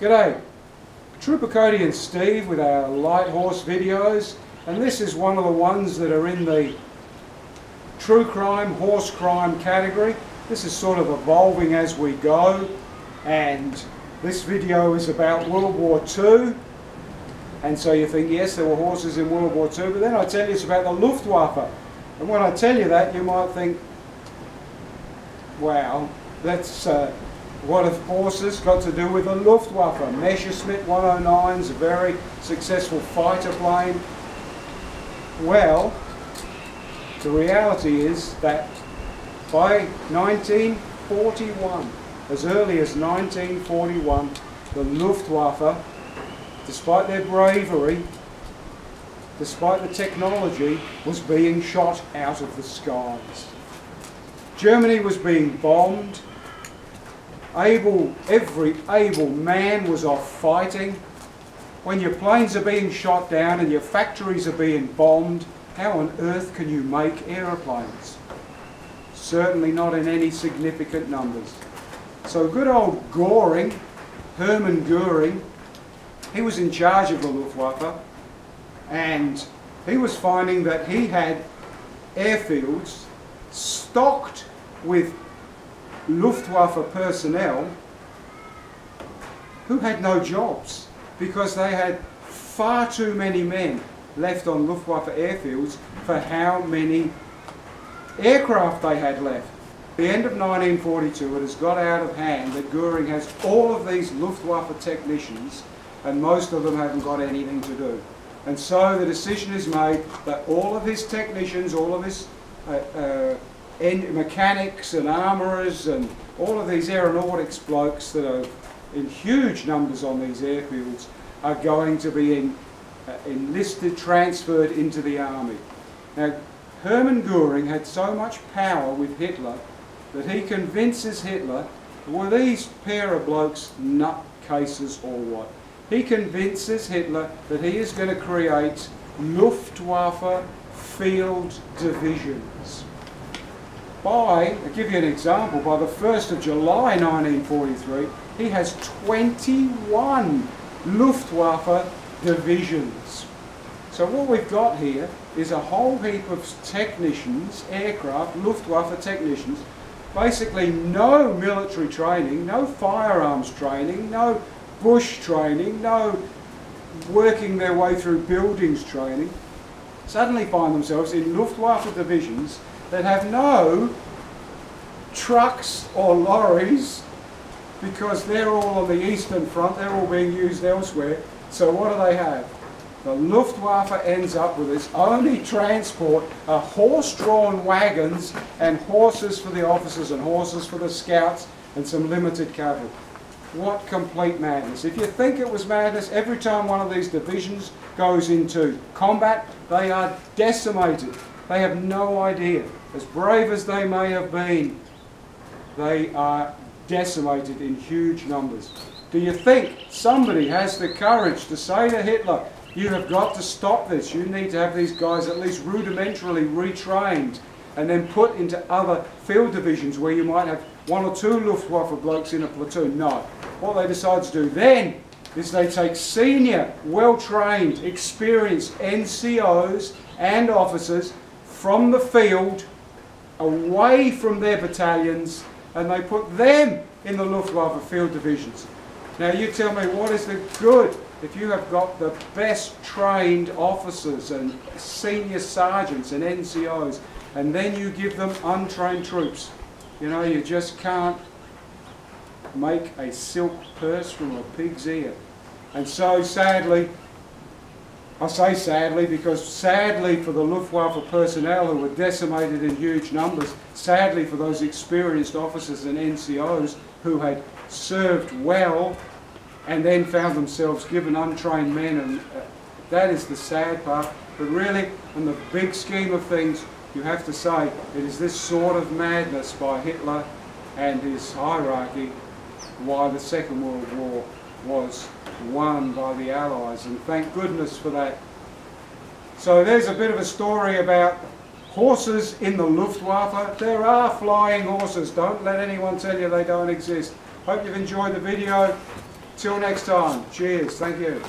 G'day, Trooper Cody and Steve with our light horse videos and this is one of the ones that are in the true crime, horse crime category. This is sort of evolving as we go and this video is about World War II and so you think yes there were horses in World War II but then I tell you it's about the Luftwaffe. And when I tell you that you might think wow that's uh, what have horses got to do with the Luftwaffe? Messerschmitt 109 is a very successful fighter plane. Well, the reality is that by 1941, as early as 1941, the Luftwaffe, despite their bravery, despite the technology, was being shot out of the skies. Germany was being bombed, able, every able man was off fighting. When your planes are being shot down and your factories are being bombed, how on earth can you make aeroplanes? Certainly not in any significant numbers. So good old Goring, Hermann Goering, he was in charge of the Luftwaffe and he was finding that he had airfields stocked with Luftwaffe personnel who had no jobs because they had far too many men left on Luftwaffe airfields for how many aircraft they had left. the end of 1942 it has got out of hand that Goering has all of these Luftwaffe technicians and most of them haven't got anything to do. And so the decision is made that all of his technicians, all of his uh, uh, mechanics and armourers and all of these aeronautics blokes that are in huge numbers on these airfields are going to be in, uh, enlisted, transferred into the army. Now, Hermann Goering had so much power with Hitler that he convinces Hitler, were these pair of blokes nutcases or what? He convinces Hitler that he is going to create Luftwaffe field divisions by, I'll give you an example, by the 1st of July 1943, he has 21 Luftwaffe divisions. So what we've got here is a whole heap of technicians, aircraft, Luftwaffe technicians, basically no military training, no firearms training, no bush training, no working their way through buildings training, suddenly find themselves in Luftwaffe divisions that have no trucks or lorries because they're all on the eastern front, they're all being used elsewhere. So what do they have? The Luftwaffe ends up with its only transport are horse-drawn wagons and horses for the officers and horses for the scouts and some limited cavalry. What complete madness. If you think it was madness, every time one of these divisions goes into combat, they are decimated. They have no idea as brave as they may have been, they are decimated in huge numbers. Do you think somebody has the courage to say to Hitler, you have got to stop this, you need to have these guys at least rudimentarily retrained and then put into other field divisions where you might have one or two Luftwaffe blokes in a platoon? No. What they decide to do then is they take senior, well-trained, experienced NCOs and officers from the field away from their battalions and they put them in the Luftwaffe field divisions. Now you tell me what is the good if you have got the best trained officers and senior sergeants and NCOs and then you give them untrained troops. You know, you just can't make a silk purse from a pig's ear. And so sadly, I say sadly because sadly for the Luftwaffe personnel who were decimated in huge numbers, sadly for those experienced officers and NCOs who had served well and then found themselves given untrained men and uh, that is the sad part. But really, in the big scheme of things, you have to say it is this sort of madness by Hitler and his hierarchy why the Second World War was won by the Allies, and thank goodness for that. So there's a bit of a story about horses in the Luftwaffe. There are flying horses. Don't let anyone tell you they don't exist. Hope you've enjoyed the video. Till next time. Cheers. Thank you.